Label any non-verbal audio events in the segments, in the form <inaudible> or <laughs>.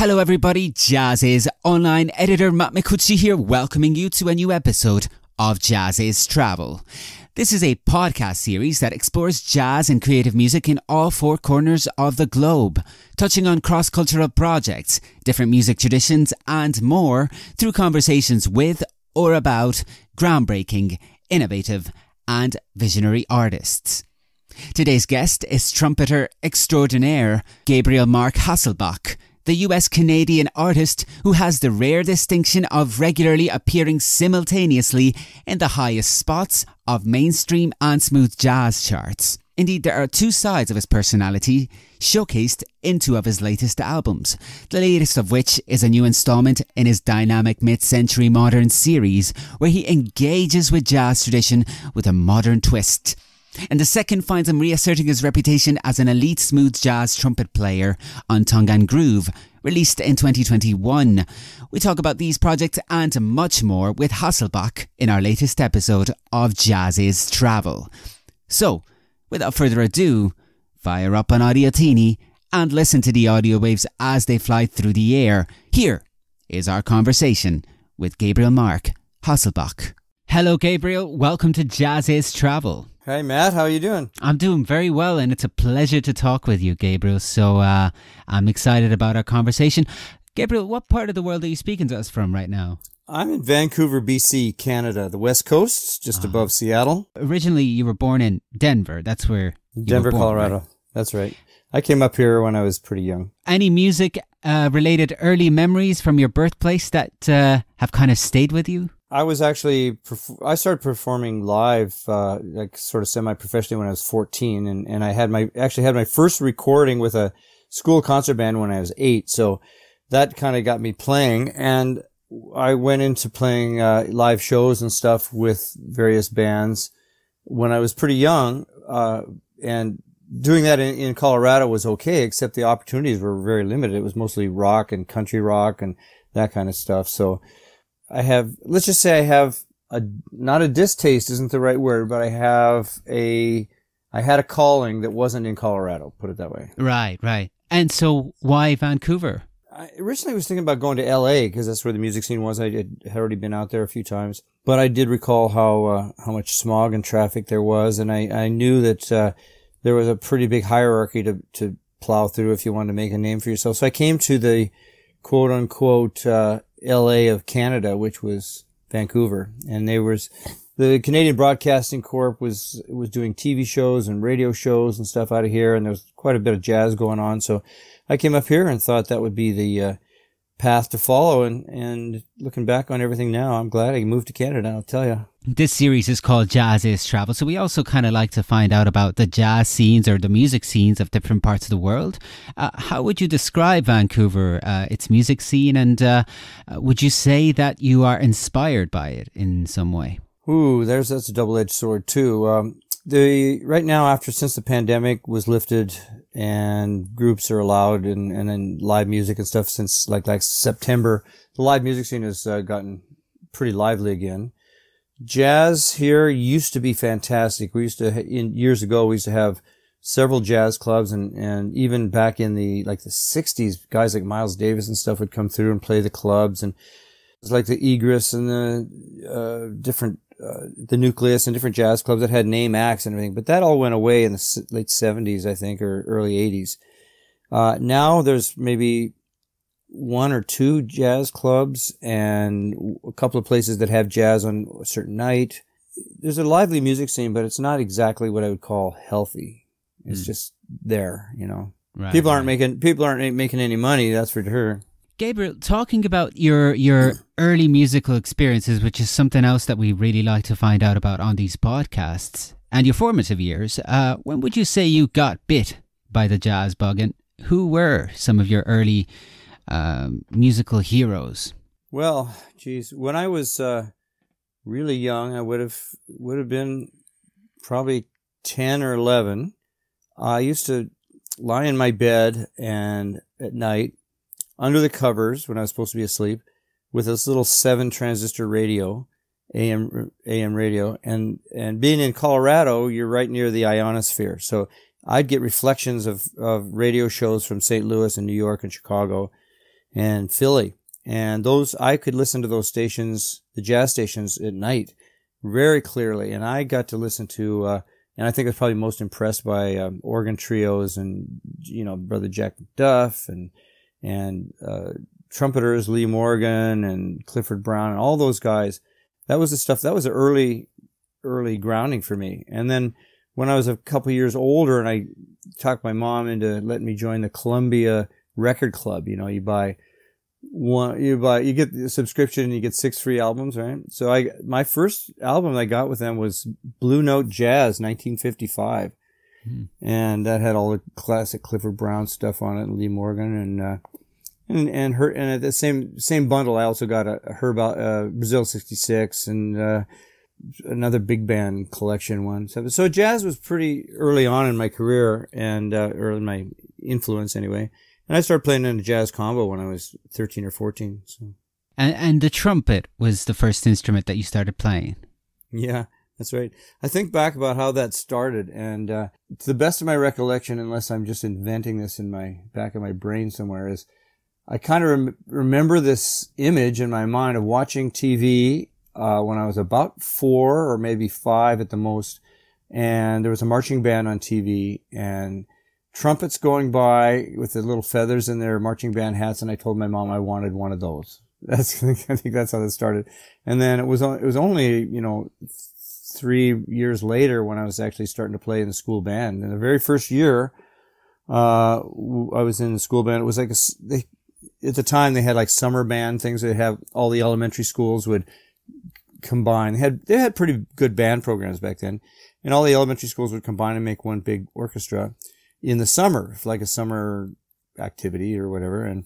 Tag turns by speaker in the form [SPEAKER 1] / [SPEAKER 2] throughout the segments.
[SPEAKER 1] Hello, everybody. JAZZIZ online editor Matt Micucci here, welcoming you to a new episode of JAZZIZ Travel. This is a podcast series that explores jazz and creative music in all four corners of the globe, touching on cross cultural projects, different music traditions, and more through conversations with or about groundbreaking, innovative, and visionary artists. Today's guest is trumpeter extraordinaire Gabriel Mark Hasselbach the US Canadian artist who has the rare distinction of regularly appearing simultaneously in the highest spots of mainstream and smooth jazz charts. Indeed, there are two sides of his personality showcased in two of his latest albums, the latest of which is a new installment in his dynamic mid century modern series, where he engages with jazz tradition with a modern twist and the second finds him reasserting his reputation as an elite smooth jazz trumpet player on Tongue and Groove, released in 2021. We talk about these projects and much more with Hasselbach in our latest episode of JAZZIZ Travel. So, without further ado, fire up an Audiotini and listen to the audio waves as they fly through the air. Here is our conversation with Gabriel Mark Hasselbach. Hello, Gabriel. Welcome to JAZZIZ Travel.
[SPEAKER 2] Hey Matt, how are you doing?
[SPEAKER 1] I'm doing very well, and it's a pleasure to talk with you, Gabriel. So uh, I'm excited about our conversation. Gabriel, what part of the world are you speaking to us from right now?
[SPEAKER 2] I'm in Vancouver, BC, Canada, the west coast, just uh-huh. above Seattle.
[SPEAKER 1] Originally, you were born in Denver. That's where
[SPEAKER 2] Denver,
[SPEAKER 1] born,
[SPEAKER 2] Colorado.
[SPEAKER 1] Right?
[SPEAKER 2] That's right. I came up here when I was pretty young.
[SPEAKER 1] Any music uh, related early memories from your birthplace that uh, have kind of stayed with you?
[SPEAKER 2] I was actually, I started performing live, uh, like sort of semi-professionally when I was 14 and, and I had my, actually had my first recording with a school concert band when I was eight. So that kind of got me playing and I went into playing, uh, live shows and stuff with various bands when I was pretty young. Uh, and doing that in, in Colorado was okay, except the opportunities were very limited. It was mostly rock and country rock and that kind of stuff. So, I have, let's just say I have a, not a distaste isn't the right word, but I have a, I had a calling that wasn't in Colorado, put it that way.
[SPEAKER 1] Right, right. And so why Vancouver?
[SPEAKER 2] I originally was thinking about going to LA because that's where the music scene was. I had, already been out there a few times, but I did recall how, uh, how much smog and traffic there was. And I, I knew that, uh, there was a pretty big hierarchy to, to plow through if you wanted to make a name for yourself. So I came to the quote unquote, uh, LA of Canada, which was Vancouver. And there was, the Canadian Broadcasting Corp was, was doing TV shows and radio shows and stuff out of here. And there was quite a bit of jazz going on. So I came up here and thought that would be the, uh, path to follow. And, and looking back on everything now, I'm glad I moved to Canada. I'll tell you.
[SPEAKER 1] This series is called JAZZIZ Travel. So we also kind of like to find out about the jazz scenes or the music scenes of different parts of the world. Uh, how would you describe Vancouver, uh, its music scene, and uh, uh would you say that you are inspired by it in some way?
[SPEAKER 2] Ooh, there's that's a double edged sword too. Um, the right now after since the pandemic was lifted and groups are allowed and and then live music and stuff since like like September, the live music scene has uh, gotten pretty lively again jazz here used to be fantastic. We used to, in years ago, we used to have several jazz clubs and, and even back in the, like the sixties, guys like Miles Davis and stuff would come through and play the clubs and it's like the Egress and the, uh, different, uh, the Nucleus and different jazz clubs that had name acts and everything. But that all went away in the late seventies, I think, or early eighties. Uh, now there's maybe one or two jazz clubs and a couple of places that have jazz on a certain night. There's a lively music scene, but it's not exactly what I would call healthy. It's mm. just there, you know. Right, people aren't right. making people aren't making any money. That's for sure.
[SPEAKER 1] Gabriel, talking about your your early musical experiences, which is something else that we really like to find out about on these podcasts, and your formative years. Uh, when would you say you got bit by the jazz bug, and who were some of your early um, musical heroes?
[SPEAKER 2] Well, geez, when I was uh, really young, I would have would have been probably ten or eleven. I used to lie in my bed and at night under the covers when I was supposed to be asleep with this little seven transistor radio, AM AM radio, and and being in Colorado, you're right near the ionosphere, so I'd get reflections of of radio shows from St. Louis and New York and Chicago and Philly. And those, I could listen to those stations, the jazz stations at night very clearly. And I got to listen to, uh, and I think I was probably most impressed by um, organ trios and, you know, Brother Jack McDuff and, and, uh, trumpeters, Lee Morgan and Clifford Brown and all those guys. That was the stuff, that was the early, early grounding for me. And then when I was a couple years older and I talked my mom into letting me join the Columbia Record Club, you know, you buy, one you buy you get the subscription and you get six free albums right so i my first album i got with them was blue note jazz 1955 hmm. and that had all the classic clifford brown stuff on it and lee morgan and uh and and her and at the same same bundle i also got a, Herb Alpert uh brazil 66 and uh another big band collection one so, so jazz was pretty early on in my career and uh or in my influence anyway and I started playing in a jazz combo when I was 13 or 14. So.
[SPEAKER 1] And, and the trumpet was the first instrument that you started playing.
[SPEAKER 2] Yeah, that's right. I think back about how that started, and uh, to the best of my recollection, unless I'm just inventing this in my back of my brain somewhere, is I kind of rem- remember this image in my mind of watching TV uh, when I was about four or maybe five at the most, and there was a marching band on TV, and trumpets going by with the little feathers in their marching band hats, and I told my mom I wanted one of those. <laughs> That's I think that's how that started. And then it was it was only you know three years later when I was actually starting to play in the school band. In the very first year, uh, I was in the school band. It was like a, they, at the time they had like summer band things. They have all the elementary schools would combine. They had they had pretty good band programs back then, and all the elementary schools would combine and make one big orchestra in the summer, like a summer activity or whatever. And,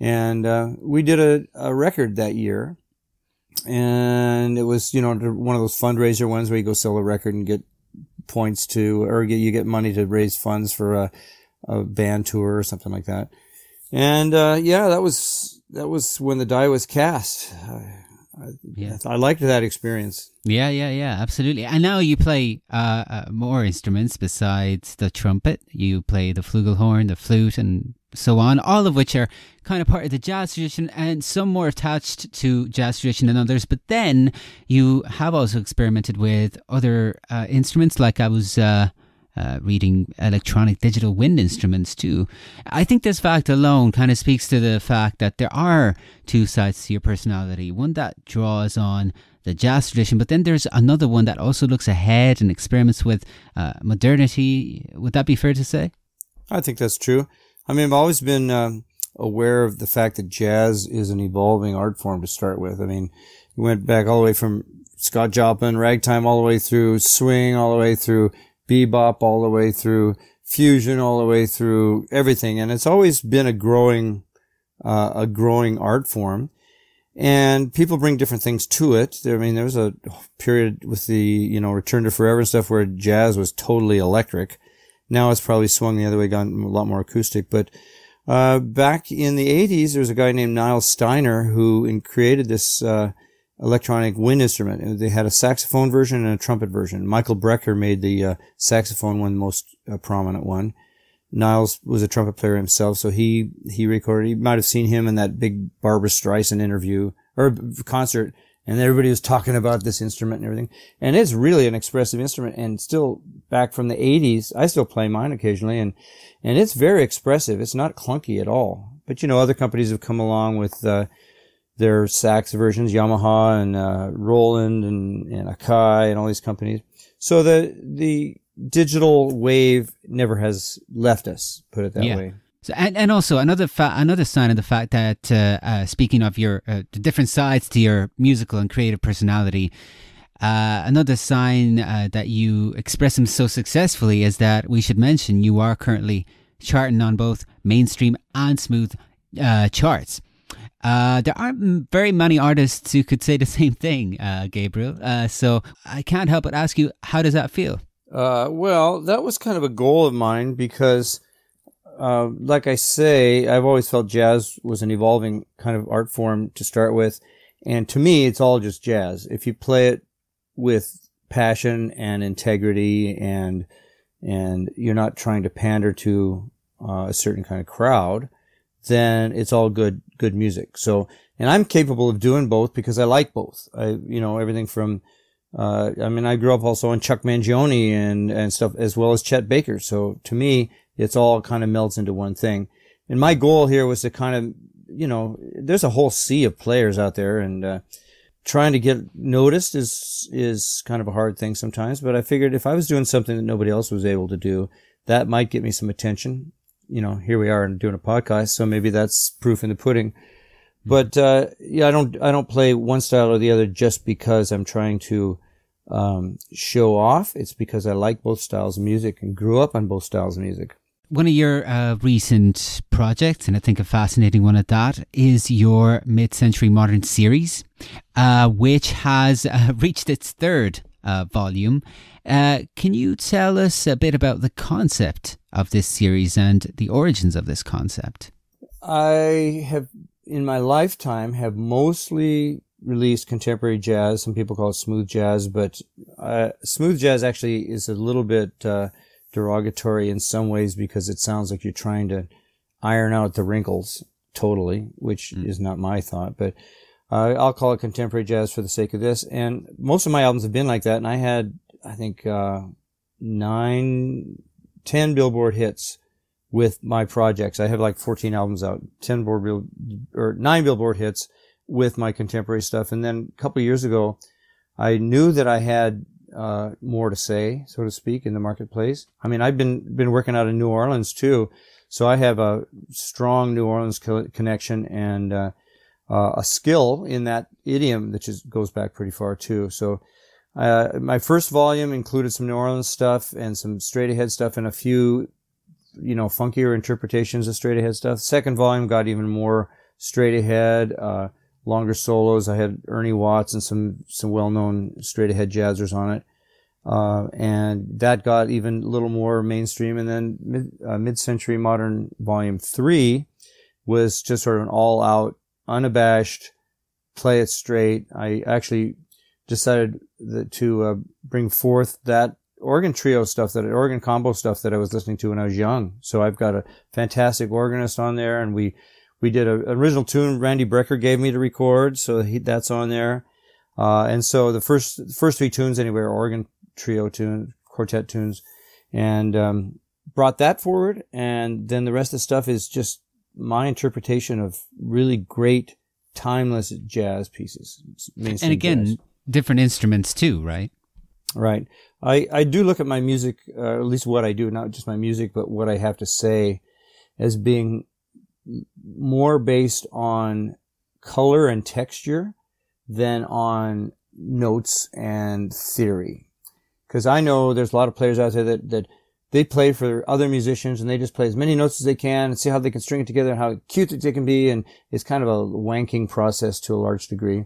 [SPEAKER 2] and, uh, we did a, a record that year and it was, you know, one of those fundraiser ones where you go sell a record and get points to, or get, you get money to raise funds for a, a band tour or something like that. And, uh, yeah, that was, that was when the die was cast. I, yeah. I liked that experience.
[SPEAKER 1] Yeah, yeah, yeah, absolutely. And now you play uh, uh, more instruments besides the trumpet. You play the flugelhorn, the flute, and so on, all of which are kind of part of the jazz tradition and some more attached to jazz tradition than others. But then you have also experimented with other uh, instruments, like I was uh, uh, reading electronic digital wind instruments too. I think this fact alone kind of speaks to the fact that there are two sides to your personality. One that draws on the jazz tradition, but then there's another one that also looks ahead and experiments with uh, modernity. Would that be fair to say?
[SPEAKER 2] I think that's true. I mean, I've always been um, aware of the fact that jazz is an evolving art form to start with. I mean, we went back all the way from Scott Joplin, ragtime, all the way through swing, all the way through bebop all the way through fusion all the way through everything. And it's always been a growing, uh, a growing art form. And people bring different things to it. I mean, there was a period with the, you know, Return to Forever and stuff where jazz was totally electric. Now it's probably swung the other way, gone a lot more acoustic. But, uh, back in the 80s, there was a guy named Niles Steiner who created this, uh, electronic wind instrument. They had a saxophone version and a trumpet version. Michael Brecker made the uh, saxophone one, the most uh, prominent one. Niles was a trumpet player himself, so he he recorded. You might have seen him in that big Barbra Streisand interview or concert, and everybody was talking about this instrument and everything. And it's really an expressive instrument, and still back from the '80s, I still play mine occasionally, and and it's very expressive. It's not clunky at all. But you know, other companies have come along with uh, their sax versions, Yamaha and uh, Roland and, and Akai and all these companies. So the the digital wave never has left us. Put it that yeah. way.
[SPEAKER 1] So, and, and also another fa- another sign of the fact that uh, uh, speaking of your uh, the different sides to your musical and creative personality, uh, another sign uh, that you express them so successfully is that we should mention you are currently charting on both mainstream and smooth uh, charts. There aren't very many artists who could say the <laughs> same thing, Gabriel. So I can't help but ask you, how does that feel?
[SPEAKER 2] Well, that was kind of a goal of mine because, uh, like I say, I've always felt jazz was an evolving kind of art form to start with. And to me, it's all just jazz. If you play it with passion and integrity and, and you're not trying to pander to uh, a certain kind of crowd, then it's all good good music. So, and I'm capable of doing both because I like both. I, you know, everything from, uh, I mean, I grew up also on Chuck Mangione and, and stuff as well as Chet Baker. So to me, it's all kind of melts into one thing. And my goal here was to kind of, you know, there's a whole sea of players out there and, uh, trying to get noticed is, is kind of a hard thing sometimes. But I figured if I was doing something that nobody else was able to do, that might get me some attention. You know, here we are and doing a podcast. So maybe that's proof in the pudding. But, uh, yeah, I don't, I don't play one style or the other just because I'm trying to, um, show off. It's because I like both styles of music and grew up on both styles of music.
[SPEAKER 1] One of your uh, recent projects, and I think a fascinating one at that, is your mid century modern series, uh, which has uh, <laughs> reached its third uh, volume. Uh, can you tell us a bit about the concept of this series and the origins of this concept?
[SPEAKER 2] I have, in my lifetime, have mostly released contemporary jazz. Some people call it smooth jazz, but uh, smooth jazz actually is a little bit derogatory in some ways because it sounds like you're trying to iron out the wrinkles totally, which mm. is not my thought, but uh, I'll call it contemporary jazz for the sake of this. And most of my albums have been like that. And I had, I think, uh, nine, ten Billboard hits with my projects. I have like 14 albums out, 10 board, or nine Billboard hits with my contemporary stuff. And then a couple years ago, I knew that I had uh, more to say, so to speak, in the marketplace. I mean, I've been been working out in New Orleans too, so I have a strong New Orleans co- connection and uh, uh, a skill in that idiom that just goes back pretty far too. So. Uh, my first volume included some New Orleans stuff and some straight ahead stuff and a few, you know, funkier interpretations of straight ahead stuff. Second volume got even more straight ahead, uh, longer solos. I had Ernie Watts and some some well known straight ahead jazzers on it, uh, and that got even a little more mainstream. And then mid uh, century modern volume three was just sort of an all out, unabashed, play it straight. I actually decided that, to uh, bring forth that organ trio stuff that organ combo stuff that I was listening to when I was young. So I've got a fantastic organist on there, and we we did an original tune Randy Brecker gave me to record, so he, that's on there. Uh, and so the first first three tunes anyway are organ trio tunes, quartet tunes, and um, brought that forward. And then the rest of the stuff is just my interpretation of really great, timeless jazz pieces.
[SPEAKER 1] And again, jazz. different instruments too, right?
[SPEAKER 2] Right. I, I do look at my music, uh, at least what I do, not just my music, but what I have to say as being more based on color and texture than on notes and theory. Cause I know there's a lot of players out there that, that they play for other musicians and they just play as many notes as they can and see how they can string it together and how cute they can be. And it's kind of a wanking process to a large degree.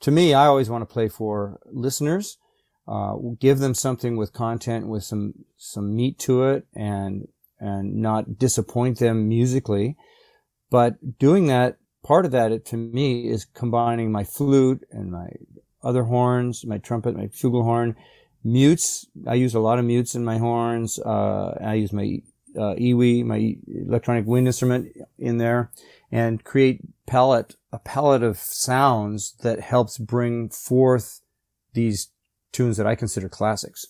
[SPEAKER 2] To me, I always want to play for listeners, uh, give them something with content, with some, some meat to it and, and not disappoint them musically. But doing that, part of that to me is combining my flute and my other horns, my trumpet, my flugelhorn, mutes. I use a lot of mutes in my horns. Uh, I use my uh, EWI, my electronic wind instrument in there and create palette, a palette of sounds that helps bring forth these tunes that I consider classics.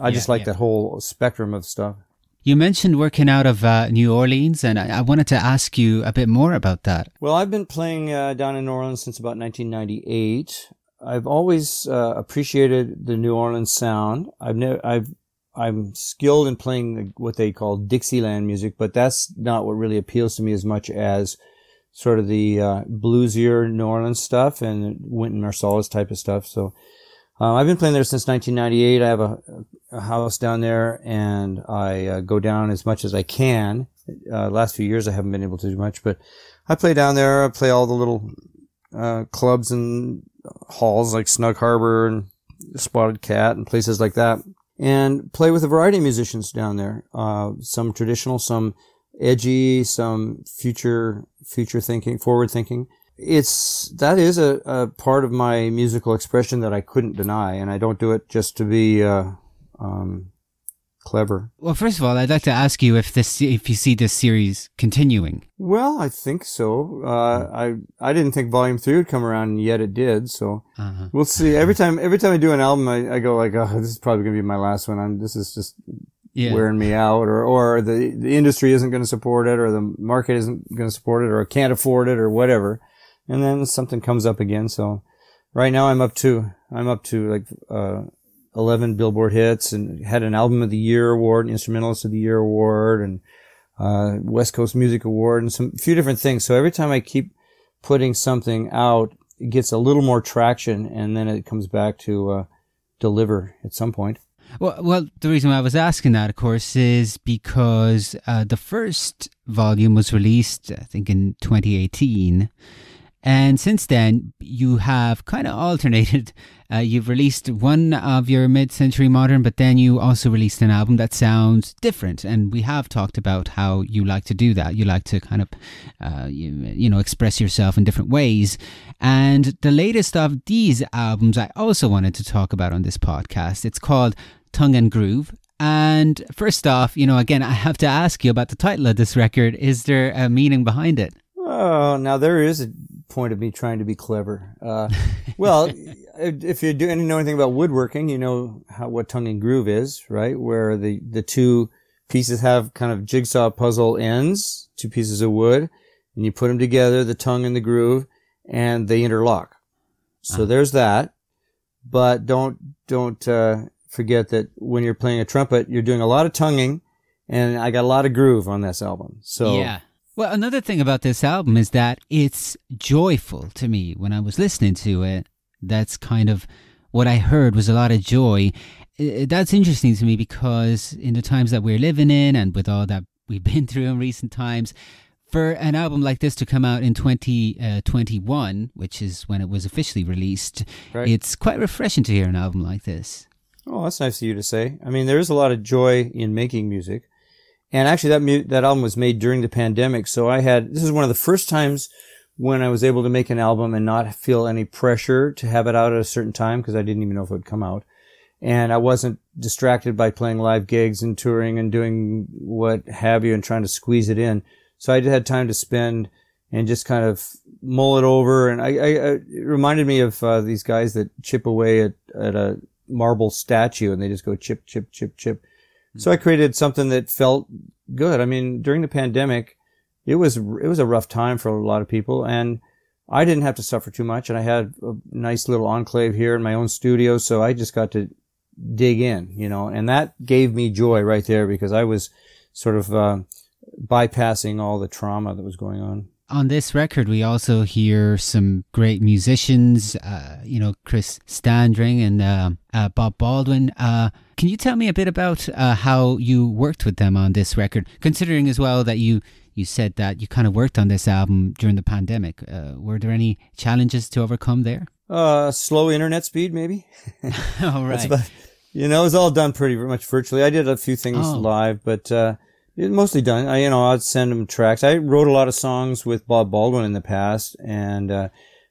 [SPEAKER 2] I yeah, just like yeah. that whole spectrum of stuff.
[SPEAKER 1] You mentioned working out of uh, New Orleans, and I-, I, wanted to ask you a bit more about that.
[SPEAKER 2] Well, I've been playing uh, down in New Orleans since about 1998. I've always uh, appreciated the New Orleans sound. I've never, I've, I'm skilled in playing what they call Dixieland music, but that's not what really appeals to me as much as sort of the uh, bluesier New Orleans stuff and Wynton Marsalis type of stuff. So uh, I've been playing there since 1998. I have a, a house down there, and I uh, go down as much as I can. Uh, last few years, I haven't been able to do much, but I play down there. I play all the little uh, clubs and halls like Snug Harbor and Spotted Cat and places like that, and play with a variety of musicians down there. Uh, some traditional, some edgy, some future future thinking, forward thinking it's that is a, a, part of my musical expression that I couldn't deny, and I don't do it just to be uh, um, clever.
[SPEAKER 1] Well, first of all, I'd like to ask you if this, if you see this series continuing.
[SPEAKER 2] Well, I think so. Uh, I I didn't think Volume Three would come around, and yet it did. So
[SPEAKER 1] Uh-huh.
[SPEAKER 2] we'll see. Every time, every time I do an album, I, I go like, "Oh, this is probably gonna be my last one." I'm this is just
[SPEAKER 1] Yeah.
[SPEAKER 2] wearing me out, or or the the industry isn't going to support it, or the market isn't going to support it, or I can't afford it, or whatever. And then something comes up again. So right now, I'm up to I'm up to like uh, 11 Billboard hits, and had an Album of the Year award, an Instrumentalist of the Year award, and uh, West Coast Music Award, and some few different things. So every time I keep putting something out, it gets a little more traction, and then it comes back to uh, deliver at some point.
[SPEAKER 1] Well, well, the reason why I was asking that, of course, is because uh, the first volume was released, I think, in 2018. And since then, you have kind of alternated. <laughs> Uh, you've released one of your mid century modern, but then you also released an album that sounds different. And we have talked about how you like to do that. You like to kind of, uh, you, you know, express yourself in different ways. And the latest of these albums, I also wanted to talk about on this podcast. It's called Tongue and Groove. And first off, you know, again, I have to ask you about the title of this record. Is there a meaning behind it?
[SPEAKER 2] Oh, now there is a point of me trying to be clever. Uh, <laughs> well, if you do know anything about woodworking, you know how what tongue and groove is, right? Where the the two pieces have kind of jigsaw puzzle ends, two pieces of wood, and you put them together, the tongue and the groove, and they interlock. So there's that. But don't don't uh, forget that when you're playing a trumpet, you're doing a lot of tonguing, and I got a lot of groove on this album. So
[SPEAKER 1] Yeah. Well, another thing about this album is that it's joyful to me when I was listening to it. That's kind of what I heard was a lot of joy. That's interesting to me because in the times that we're living in and with all that we've <laughs> been through in recent times, for an album like this to come out in 2021, uh, which is when it was officially released,
[SPEAKER 2] Right.
[SPEAKER 1] it's quite refreshing to hear an album like this.
[SPEAKER 2] Oh, that's nice of you to say. I mean, there is a lot of joy in making music. And actually that mu- that album was made during the pandemic, so I had this is one of the first times when I was able to make an album and not feel any pressure to have it out at a certain time because I didn't even know if it would come out. And I wasn't distracted by playing live gigs and touring and doing what have you and trying to squeeze it in. So I had time to spend and just kind of mull it over. And I, I, I it reminded me of uh, these guys that chip away at, at a marble statue and they just go chip, chip, chip, chip. So I created something that felt good. I mean, during the pandemic, it was, it was a rough time for a lot of people and I didn't have to suffer too much and I had a nice little enclave here in my own studio. So I just got to dig in, you know, and that gave me joy right there because I was sort of, uh, bypassing all the trauma that was going on.
[SPEAKER 1] On this record, we also hear some great musicians, uh, you know, Chris Standring and uh, uh, Bob Baldwin. Uh, can you tell me a bit about uh, how you worked with them on this record? Considering as well that you you said that you kind of worked on this album during the pandemic, uh, were there any challenges to overcome there?
[SPEAKER 2] Uh, slow internet speed, maybe. <laughs> <laughs>
[SPEAKER 1] All right.
[SPEAKER 2] About, you know, it was all done pretty much virtually. I did a few things
[SPEAKER 1] Oh.
[SPEAKER 2] live, but, uh, mostly done. I, you know, I'd send them tracks. I wrote a lot of songs with Bob Baldwin in the past and, uh,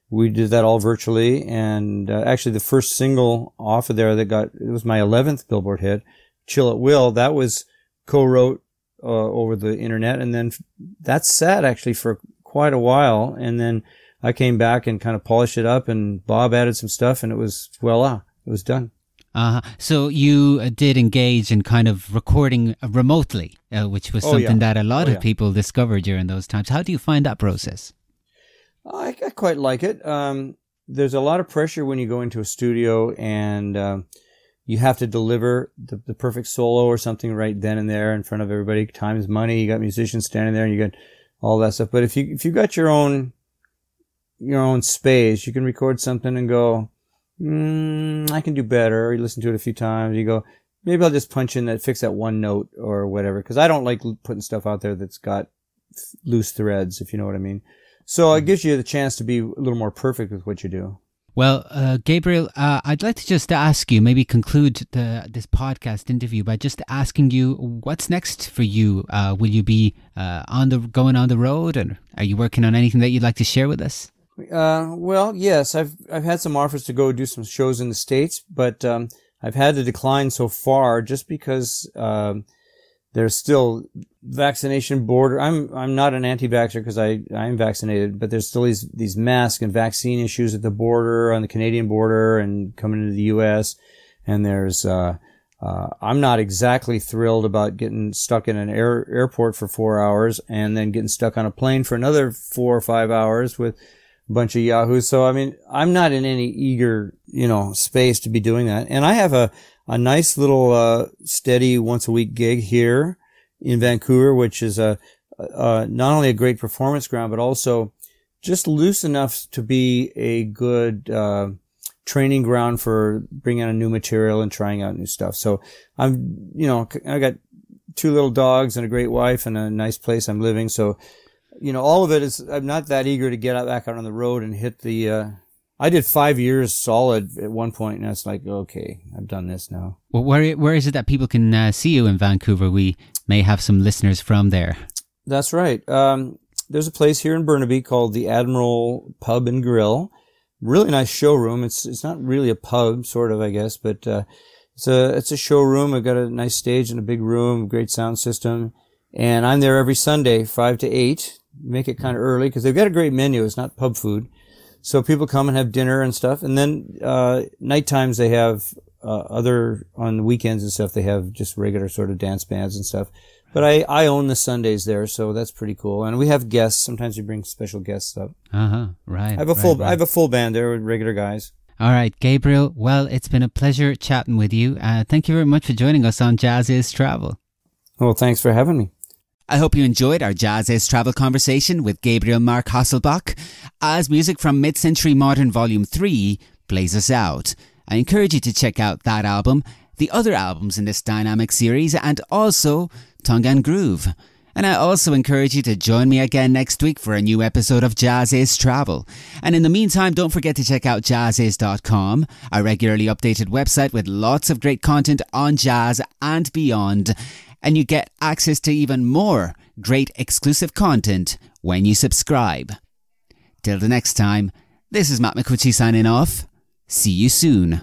[SPEAKER 2] we did that all virtually. And, uh, actually the first single off of there that got, it was my 11th Billboard hit, Chill at Will. That was co-wrote, uh, over the internet. And then that sat actually for quite a while. And then I came back and kind of polished it up and Bob added some stuff and it was, voila, it was done.
[SPEAKER 1] Uh, so you uh, did engage in kind of recording uh, remotely, uh, which was
[SPEAKER 2] Oh,
[SPEAKER 1] something
[SPEAKER 2] yeah.
[SPEAKER 1] that a lot
[SPEAKER 2] Oh,
[SPEAKER 1] of
[SPEAKER 2] yeah.
[SPEAKER 1] people discovered during those times. How do you find that process?
[SPEAKER 2] I, I quite like it. Um, there's a lot of pressure when you go into a studio and um, you have to deliver the, the perfect solo or something right then and there in front of everybody. Time is money. You got musicians standing there and you got all that stuff. But if you if you got your own your own space, you can record something and go, mm, I can do better. You listen to it a few times. You go, maybe I'll just punch in that, fix that one note or whatever. Cause I don't like putting stuff out there that's got loose threads, if you know what I mean. So it gives you the chance to be a little more perfect with what you do.
[SPEAKER 1] Well, uh, Gabriel, uh, I'd like to just ask you, maybe conclude the, this podcast interview by just asking you what's next for you. Uh, will you be uh, on the going on the road, and are you working on anything that you'd like to share with us?
[SPEAKER 2] Uh, well, yes, I've I've had some offers to go do some shows in the states, but um, I've had to decline so far just because, um, there's still vaccination border. I'm, I'm not an anti-vaxxer because I, I'm vaccinated, but there's still these, these mask and vaccine issues at the border, on the Canadian border and coming into the U.S. And there's, uh, uh, I'm not exactly thrilled about getting stuck in an air, airport for four hours and then getting stuck on a plane for another four or five hours with bunch of yahoos. So, I mean, I'm not in any eager, you know, space to be doing that. And I have a, a nice little, uh, steady once a week gig here in Vancouver, which is a, not only a great performance ground, but also just loose enough to be a good, uh, training ground for bringing out a new material and trying out new stuff. So I'm, you know, I got two little dogs and a great wife and a nice place I'm living. So, you know, all of it is, I'm not that eager to get out back out on the road and hit the, uh, I did five years solid at one point, and it's like, okay, I've done this now.
[SPEAKER 1] Well, where where is it that people can uh, see you in Vancouver? We may have some listeners from there.
[SPEAKER 2] That's right. Um, there's a place here in Burnaby called the Admiral Pub and Grill really nice showroom. It's it's not really a pub, sort of, I guess, but uh, it's a it's a showroom. I've got a nice stage and a big room, great sound system, and I'm there every Sunday, five to eight. Make it kind of early because they've got a great menu. It's not pub food, so people come and have dinner and stuff. And then uh, night times they have uh, other on the weekends and stuff. They have just regular sort of dance bands and stuff. But I, I own the Sundays there, so that's pretty cool. And we have guests. Sometimes we bring special guests up.
[SPEAKER 1] Uh huh. Right.
[SPEAKER 2] I have a
[SPEAKER 1] right,
[SPEAKER 2] full
[SPEAKER 1] right.
[SPEAKER 2] I have a full band there with regular guys.
[SPEAKER 1] All right, Gabriel. Well, it's been a pleasure chatting with you. Uh, thank you very much for joining us on JAZZIZ Travel.
[SPEAKER 2] Well, thanks for having me.
[SPEAKER 1] I hope you enjoyed our JAZZIZ Travel conversation with Gabriel Mark Hasselbach as music from Mid Century Modern Volume 3 plays us out. I encourage you to check out that album, the other albums in this dynamic series, and also Tongue and Groove. And I also encourage you to join me again next week for a new episode of JAZZIZ Travel. And in the meantime, don't forget to check out jazziz.com, our regularly updated website with lots of great content on jazz and beyond. And you get access to even more great exclusive content when you subscribe. Till the next time, this is Matt Micucci signing off. See you soon.